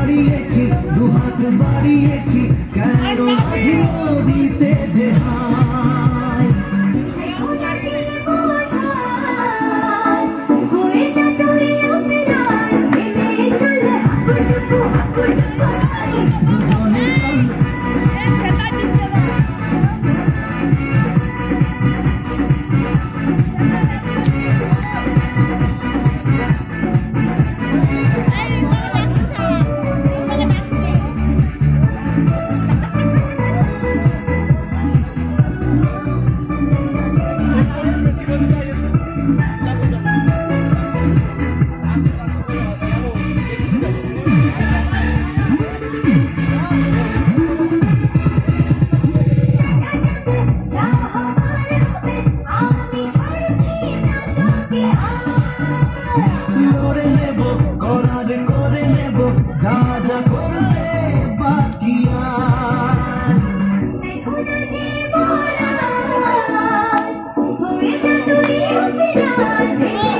বাড়িয়েছি দু হাত বাড়িয়েছি দিতে যে Thank. করে